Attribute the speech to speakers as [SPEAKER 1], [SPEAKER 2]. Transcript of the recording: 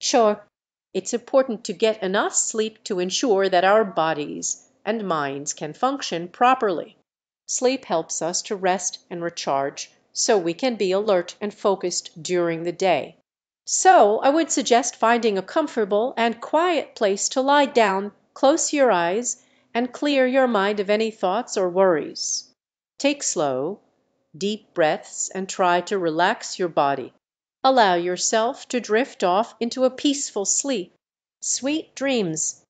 [SPEAKER 1] Sure, it's important to get enough sleep to insure that our bodies and minds can function properly. Sleep helps us to rest and recharge so we can be alert and focused during the day. So I would suggest finding a comfortable and quiet place to lie down, close your eyes, and clear your mind of any thoughts or worries. Take slow, deep breaths and try to relax your body. Allow yourself to drift off into a peaceful sleep. Sweet dreams!